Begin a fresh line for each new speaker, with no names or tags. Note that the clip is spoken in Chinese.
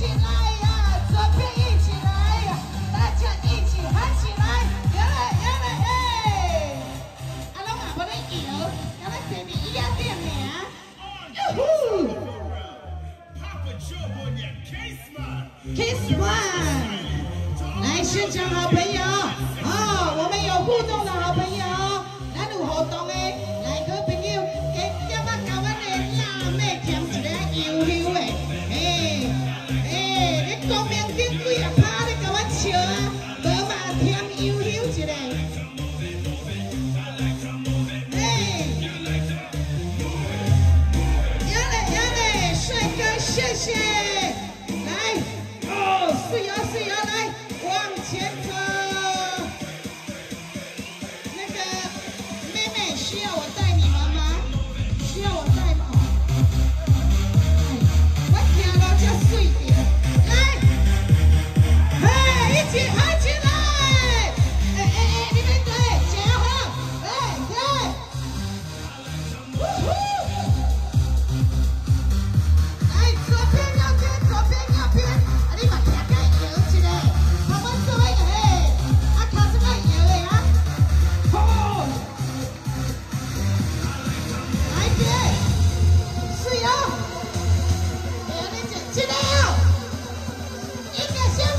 Kiss one，my own 动怕你给我笑啊，无嘛添优秀一个。要嘞要嘞，帅哥谢谢。来，哦，来，往前走。那个妹妹需要。¡Felicitaciones!